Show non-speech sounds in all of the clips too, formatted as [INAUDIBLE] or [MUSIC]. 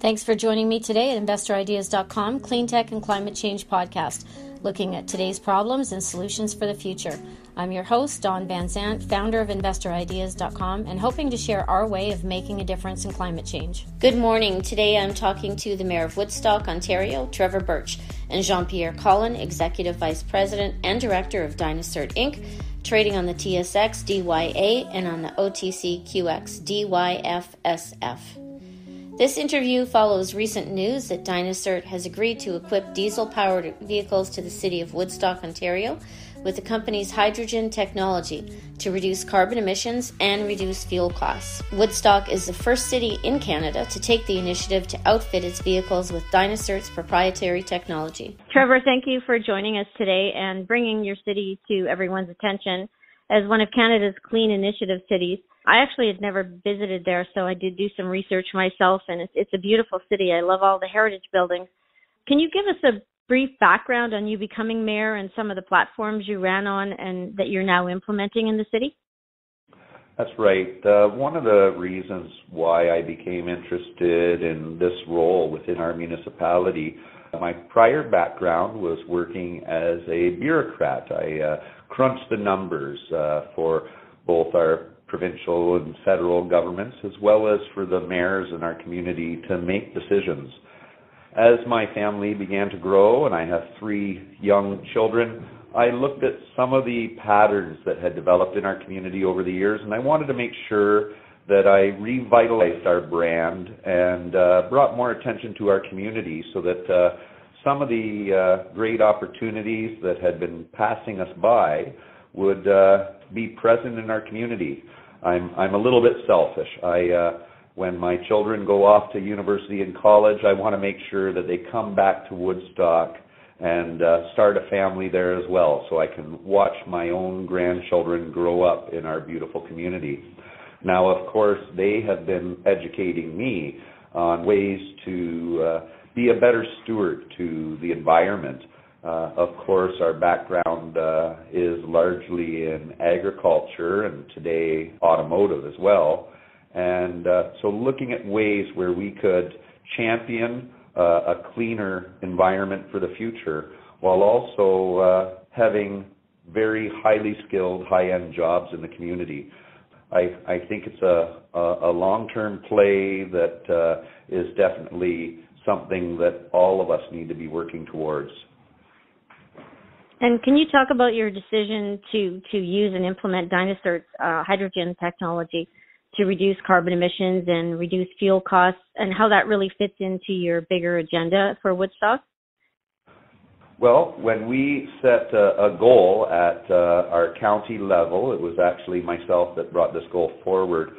Thanks for joining me today at InvestorIdeas.com, Clean Tech and Climate Change podcast, looking at today's problems and solutions for the future. I'm your host, Dawn Van Zant, founder of InvestorIdeas.com, and hoping to share our way of making a difference in climate change. Good morning. Today I'm talking to the Mayor of Woodstock, Ontario, Trevor Birch, and Jean Pierre Colin, Executive Vice President and Director of Dynacert Inc., trading on the TSX DYA and on the OTCQX DYFSF. This interview follows recent news that Dynacert has agreed to equip diesel powered vehicles to the city of Woodstock, Ontario, with the company's hydrogen technology to reduce carbon emissions and reduce fuel costs. Woodstock is the first city in Canada to take the initiative to outfit its vehicles with Dynacert's proprietary technology. Trevor, thank you for joining us today and bringing your city to everyone's attention as one of Canada's clean initiative cities. I actually had never visited there, so I did do some research myself, and it's, it's a beautiful city. I love all the heritage buildings. Can you give us a brief background on you becoming mayor and some of the platforms you ran on and that you're now implementing in the city? That's right. Uh, one of the reasons why I became interested in this role within our municipality, my prior background was working as a bureaucrat. I uh, crunched the numbers uh, for both our provincial and federal governments, as well as for the mayors in our community to make decisions. As my family began to grow, and I have three young children, I looked at some of the patterns that had developed in our community over the years, and I wanted to make sure that I revitalized our brand and uh, brought more attention to our community so that uh, some of the uh, great opportunities that had been passing us by would uh, be present in our community. I'm I'm a little bit selfish. I uh, when my children go off to university and college, I want to make sure that they come back to Woodstock and uh, start a family there as well, so I can watch my own grandchildren grow up in our beautiful community. Now, of course, they have been educating me on ways to uh, be a better steward to the environment uh, of course, our background uh, is largely in agriculture and today automotive as well. And uh, so looking at ways where we could champion uh, a cleaner environment for the future while also uh, having very highly skilled, high-end jobs in the community. I, I think it's a, a, a long-term play that uh, is definitely something that all of us need to be working towards. And can you talk about your decision to to use and implement Dynacert's uh, hydrogen technology to reduce carbon emissions and reduce fuel costs, and how that really fits into your bigger agenda for Woodstock? Well, when we set a, a goal at uh, our county level, it was actually myself that brought this goal forward,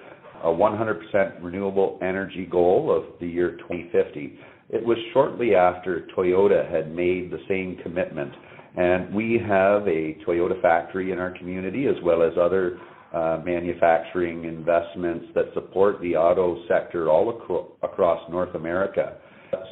a 100% renewable energy goal of the year 2050. It was shortly after Toyota had made the same commitment and we have a Toyota factory in our community as well as other uh, manufacturing investments that support the auto sector all acro- across North America.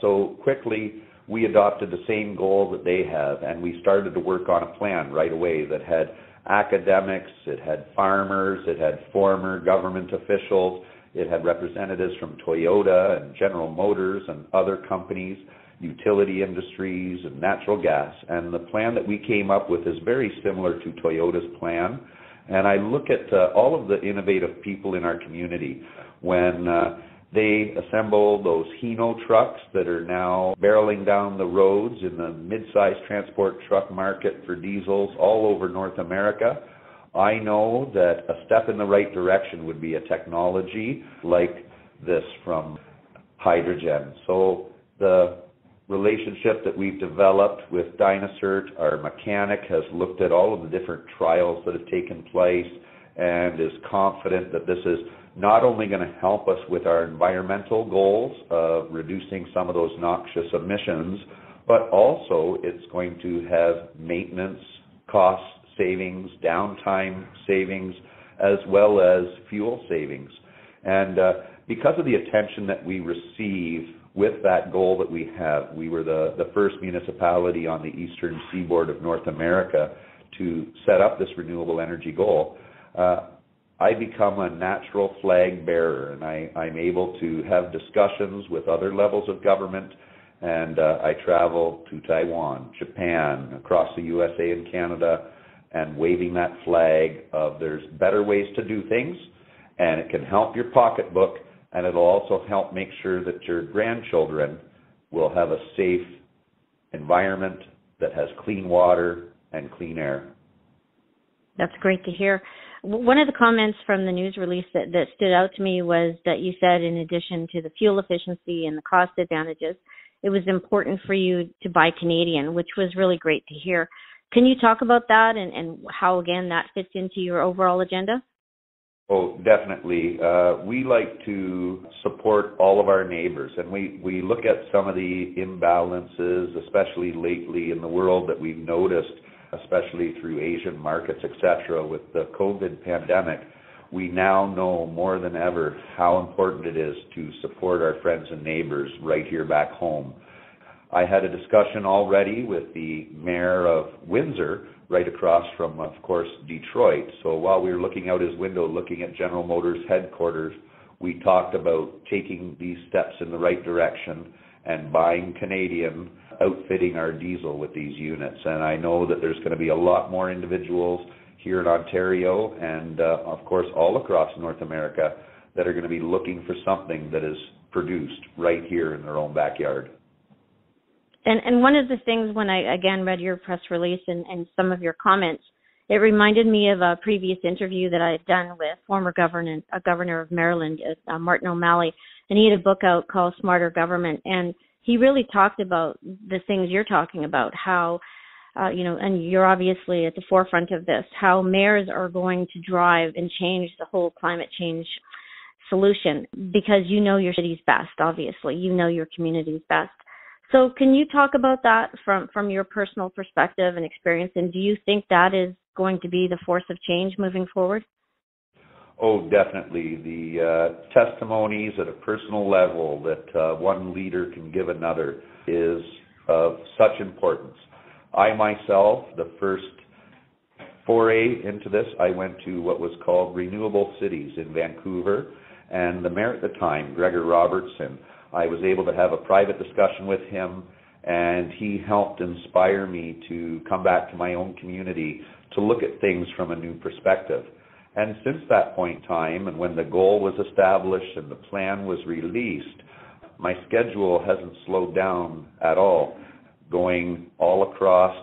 So quickly, we adopted the same goal that they have, and we started to work on a plan right away that had academics, it had farmers, it had former government officials, it had representatives from Toyota and General Motors and other companies utility industries and natural gas. And the plan that we came up with is very similar to Toyota's plan. And I look at uh, all of the innovative people in our community when uh, they assemble those Hino trucks that are now barreling down the roads in the mid-sized transport truck market for diesels all over North America. I know that a step in the right direction would be a technology like this from hydrogen. So the relationship that we've developed with Dynacert. Our mechanic has looked at all of the different trials that have taken place and is confident that this is not only going to help us with our environmental goals of reducing some of those noxious emissions, but also it's going to have maintenance cost savings, downtime savings, as well as fuel savings. And uh, because of the attention that we receive with that goal that we have. We were the, the first municipality on the eastern seaboard of North America to set up this renewable energy goal. Uh, I become a natural flag bearer and I, I'm able to have discussions with other levels of government and uh, I travel to Taiwan, Japan, across the USA and Canada and waving that flag of there's better ways to do things and it can help your pocketbook and it'll also help make sure that your grandchildren will have a safe environment that has clean water and clean air. That's great to hear. One of the comments from the news release that, that stood out to me was that you said, in addition to the fuel efficiency and the cost advantages, it was important for you to buy Canadian, which was really great to hear. Can you talk about that and, and how, again, that fits into your overall agenda? Oh, definitely. Uh, we like to support all of our neighbors, and we, we look at some of the imbalances, especially lately in the world that we've noticed, especially through Asian markets, etc. With the COVID pandemic, we now know more than ever how important it is to support our friends and neighbors right here back home. I had a discussion already with the mayor of Windsor right across from, of course, Detroit. So while we were looking out his window, looking at General Motors headquarters, we talked about taking these steps in the right direction and buying Canadian, outfitting our diesel with these units. And I know that there's going to be a lot more individuals here in Ontario and, uh, of course, all across North America that are going to be looking for something that is produced right here in their own backyard. And and one of the things when I again read your press release and, and some of your comments, it reminded me of a previous interview that I had done with former governor, a governor of Maryland, uh, Martin O'Malley, and he had a book out called Smarter Government, and he really talked about the things you're talking about, how uh, you know, and you're obviously at the forefront of this, how mayors are going to drive and change the whole climate change solution because you know your city's best, obviously. You know your community's best. So can you talk about that from, from your personal perspective and experience? And do you think that is going to be the force of change moving forward? Oh, definitely. The uh, testimonies at a personal level that uh, one leader can give another is of such importance. I myself, the first foray into this, I went to what was called Renewable Cities in Vancouver, and the mayor at the time, Gregor Robertson, I was able to have a private discussion with him, and he helped inspire me to come back to my own community to look at things from a new perspective. And since that point in time, and when the goal was established and the plan was released, my schedule hasn't slowed down at all, going all across,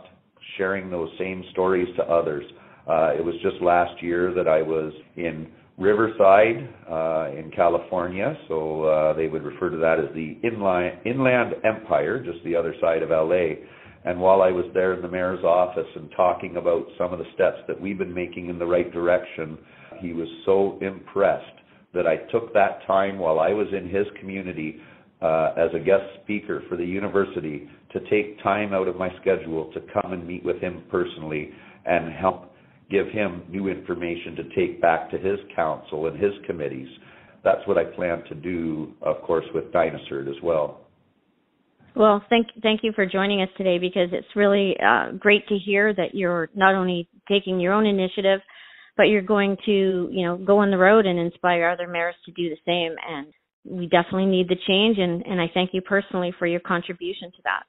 sharing those same stories to others. Uh, it was just last year that I was in Riverside uh, in California, so uh, they would refer to that as the inland, inland Empire, just the other side of LA. And while I was there in the mayor's office and talking about some of the steps that we've been making in the right direction, he was so impressed that I took that time while I was in his community uh, as a guest speaker for the university to take time out of my schedule to come and meet with him personally and help give him new information to take back to his council and his committees. That's what I plan to do, of course, with Dynacert as well. Well, thank thank you for joining us today because it's really uh, great to hear that you're not only taking your own initiative, but you're going to you know go on the road and inspire other mayors to do the same. And we definitely need the change, and and I thank you personally for your contribution to that.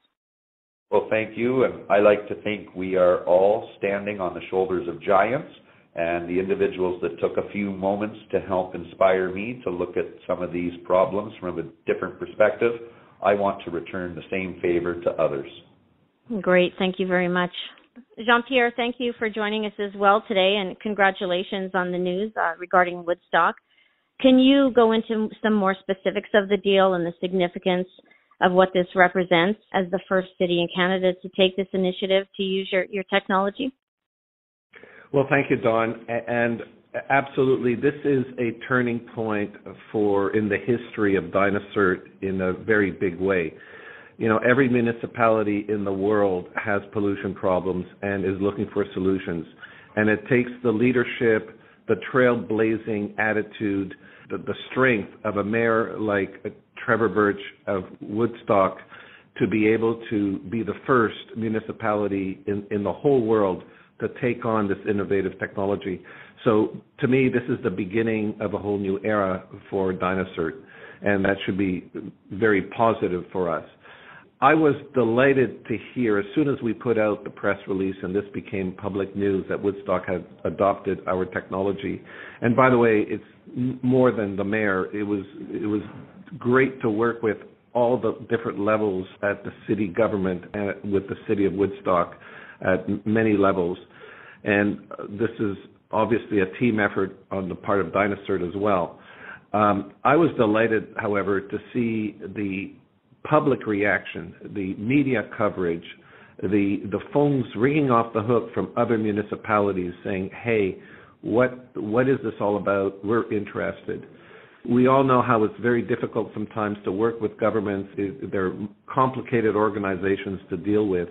Well, thank you. And I like to think we are all standing on the shoulders of giants and the individuals that took a few moments to help inspire me to look at some of these problems from a different perspective. I want to return the same favor to others. Great. Thank you very much. Jean Pierre, thank you for joining us as well today and congratulations on the news uh, regarding Woodstock. Can you go into some more specifics of the deal and the significance of what this represents as the first city in Canada to take this initiative to use your, your technology? Well, thank you, Dawn. And absolutely, this is a turning point for in the history of Dynacert in a very big way. You know, every municipality in the world has pollution problems and is looking for solutions. And it takes the leadership, the trailblazing attitude, the, the strength of a mayor like Trevor Birch of Woodstock to be able to be the first municipality in, in the whole world to take on this innovative technology. So to me, this is the beginning of a whole new era for Dynacert, and that should be very positive for us. I was delighted to hear as soon as we put out the press release and this became public news that Woodstock had adopted our technology. And by the way, it's more than the mayor. It was it was great to work with all the different levels at the city government and with the city of Woodstock at many levels. And this is obviously a team effort on the part of Dynacert as well. Um, I was delighted, however, to see the public reaction, the media coverage, the the phones ringing off the hook from other municipalities saying, "Hey, what what is this all about? We're interested." We all know how it's very difficult sometimes to work with governments. They're complicated organizations to deal with.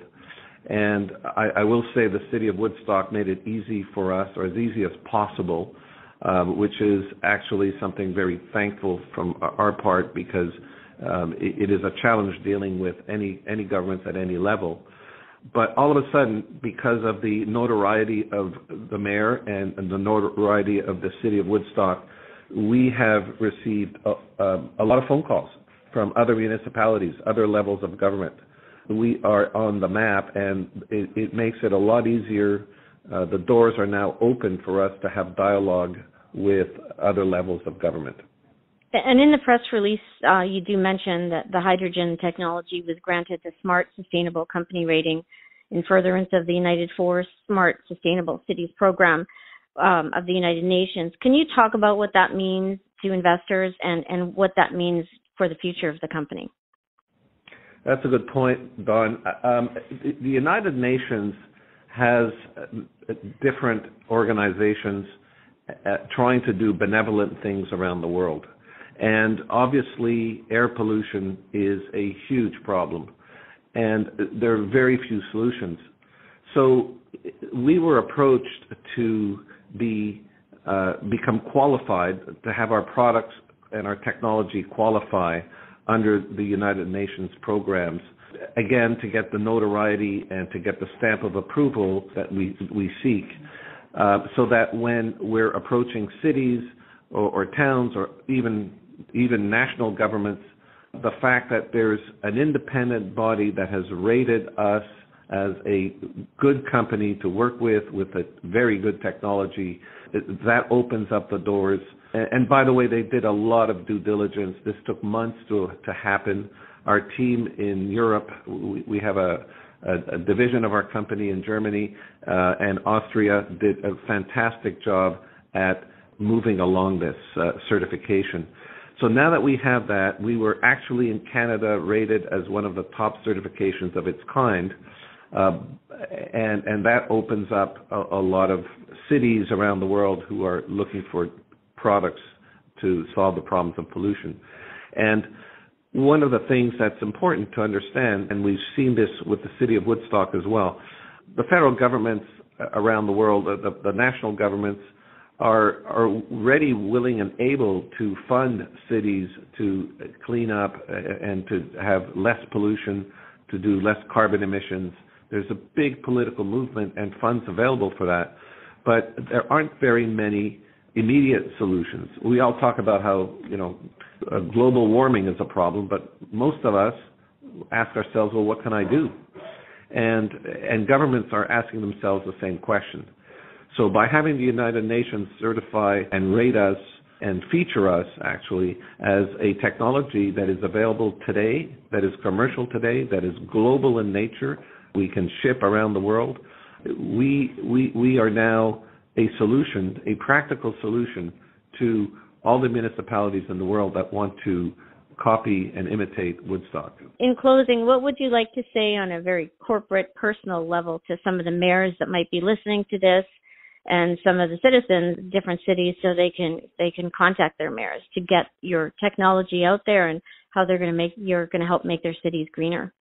And I, I will say the city of Woodstock made it easy for us, or as easy as possible, um, which is actually something very thankful from our part because um, it, it is a challenge dealing with any any governments at any level. But all of a sudden, because of the notoriety of the mayor and, and the notoriety of the city of Woodstock, we have received a, a, a lot of phone calls from other municipalities, other levels of government. We are on the map, and it, it makes it a lot easier. Uh, the doors are now open for us to have dialogue with other levels of government. And in the press release, uh, you do mention that the hydrogen technology was granted the Smart Sustainable Company rating in furtherance of the United for Smart Sustainable Cities program um, of the United Nations. Can you talk about what that means to investors and, and what that means for the future of the company? That's a good point, Dawn. Um, the, United Nations has uh, different organizations uh, trying to do benevolent things around the world. And obviously, air pollution is a huge problem, and there are very few solutions. So we were approached to be uh, become qualified to have our products and our technology qualify under the United Nations programs. Again, to get the notoriety and to get the stamp of approval that we we seek, uh, so that when we're approaching cities or, or towns or even even national governments, the fact that there's an independent body that has rated us as a good company to work with, with a very good technology, that opens up the doors. And by the way, they did a lot of due diligence. This took months to to happen. Our team in Europe, we, have a, a, a, division of our company in Germany uh, and Austria did a fantastic job at moving along this uh, certification. So now that we have that, we were actually in Canada rated as one of the top certifications of its kind. Uh, and, and that opens up a, a lot of cities around the world who are looking for products to solve the problems of pollution. And one of the things that's important to understand, and we've seen this with the city of Woodstock as well, the federal governments around the world, the, the national governments, are are ready, willing, and able to fund cities to clean up and to have less pollution, to do less carbon emissions. There's a big political movement and funds available for that, but there aren't very many immediate solutions. We all talk about how you know uh, global warming is a problem, but most of us ask ourselves, well, what can I do? And and governments are asking themselves the same question. So by having the United Nations certify and rate us and feature us actually as a technology that is available today, that is commercial today, that is global in nature, we can ship around the world. We we we are now a solution, a practical solution to all the municipalities in the world that want to copy and imitate Woodstock. In closing, what would you like to say on a very corporate, personal level to some of the mayors that might be listening to this and some of the citizens, different cities, so they can they can contact their mayors to get your technology out there and how they're going to make you're going to help make their cities greener.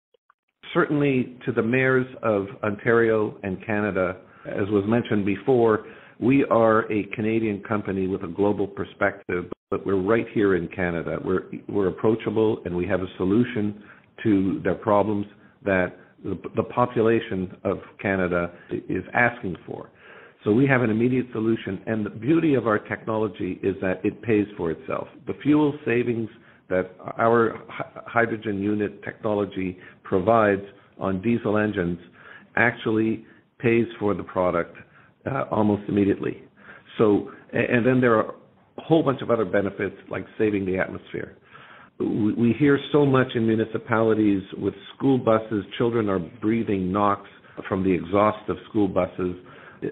Certainly, to the mayors of Ontario and Canada, as was mentioned before, we are a Canadian company with a global perspective, but we're right here in Canada. We're we're approachable, and we have a solution to their problems that the, the population of Canada is asking for. So we have an immediate solution. And the beauty of our technology is that it pays for itself. The fuel savings that our hydrogen unit technology provides on diesel engines actually pays for the product uh, almost immediately. So, and then there are a whole bunch of other benefits like saving the atmosphere. We, we hear so much in municipalities with school buses, children are breathing NOx from the exhaust of school buses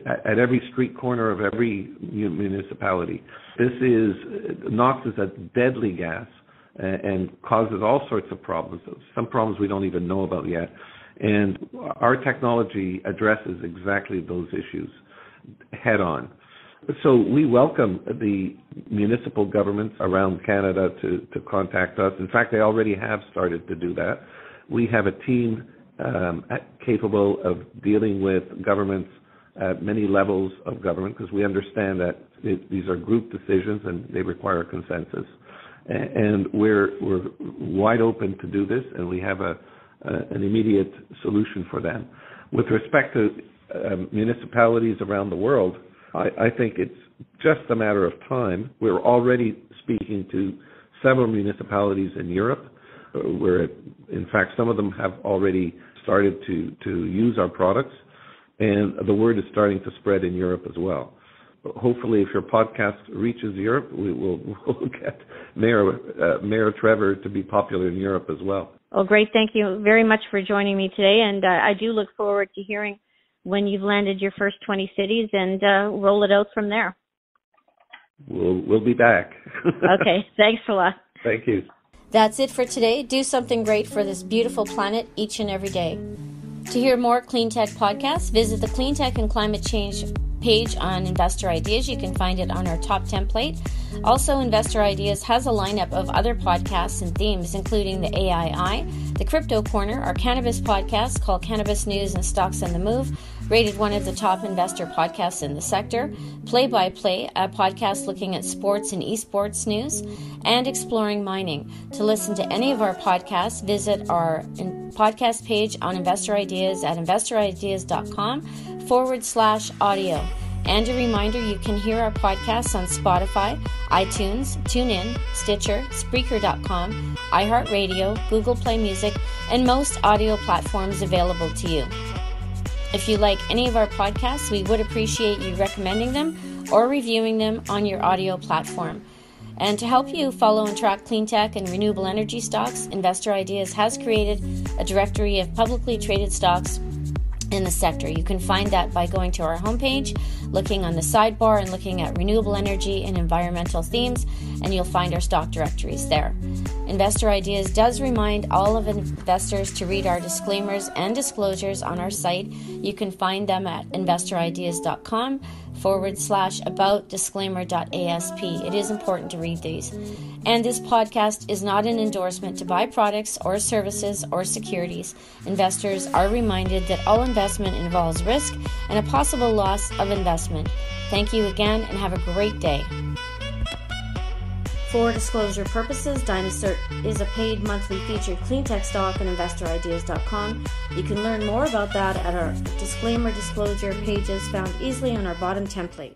at every street corner of every municipality. This is NOx is a deadly gas and causes all sorts of problems. Some problems we don't even know about yet. And our technology addresses exactly those issues head on. So we welcome the municipal governments around Canada to, to contact us. In fact, they already have started to do that. We have a team um, capable of dealing with governments at many levels of government because we understand that it, these are group decisions and they require consensus. And we're, wide open to do this, and we have an immediate solution for them. With respect to um, municipalities around the world, I, think it's just a matter of time. We're already speaking to several municipalities in Europe, uh, where, in fact, some of them have already started to use our products, and the word is starting to spread in Europe as well. Hopefully, if your podcast reaches Europe, we will [LAUGHS] we'll get Mayor uh, Mayor Trevor to be popular in Europe as well. Well, great. Thank you very much for joining me today, and uh, I do look forward to hearing when you've landed your first 20 cities and uh, roll it out from there. We'll we'll be back. [LAUGHS] okay. Thanks a lot. Thank you. That's it for today. Do something great for this beautiful planet each and every day. To hear more Clean Tech podcasts, visit the Clean Tech and Climate Change page on Investor Ideas. You can find it on our top template. Also, Investor Ideas has a lineup of other podcasts and themes, including the AI Eye, the Crypto Corner, our cannabis podcast called Cannabis News and Stocks on the Move, rated one of the top investor podcasts in the sector, Play by Play, a podcast looking at sports and esports news, and Exploring Mining. To listen to any of our podcasts, visit our podcast page on Investor Ideas at investorideas.com forward slash audio. And a reminder you can hear our podcasts on Spotify, iTunes, TuneIn, Stitcher, Spreaker.com, iHeartRadio, Google Play Music, and most audio platforms available to you. If you like any of our podcasts, we would appreciate you recommending them or reviewing them on your audio platform. And to help you follow and track clean tech and renewable energy stocks, Investor Ideas has created a directory of publicly traded stocks in the sector. You can find that by going to our homepage, looking on the sidebar, and looking at renewable energy and environmental themes, and you'll find our stock directories there. Investor Ideas does remind all of investors to read our disclaimers and disclosures on our site. You can find them at investorideas.com forward slash about disclaimer.asp. It is important to read these. And this podcast is not an endorsement to buy products or services or securities. Investors are reminded that all investment involves risk and a possible loss of investment. Thank you again and have a great day. For disclosure purposes, Dynacert is a paid monthly featured cleantech stock on investorideas.com. You can learn more about that at our disclaimer disclosure pages found easily on our bottom template.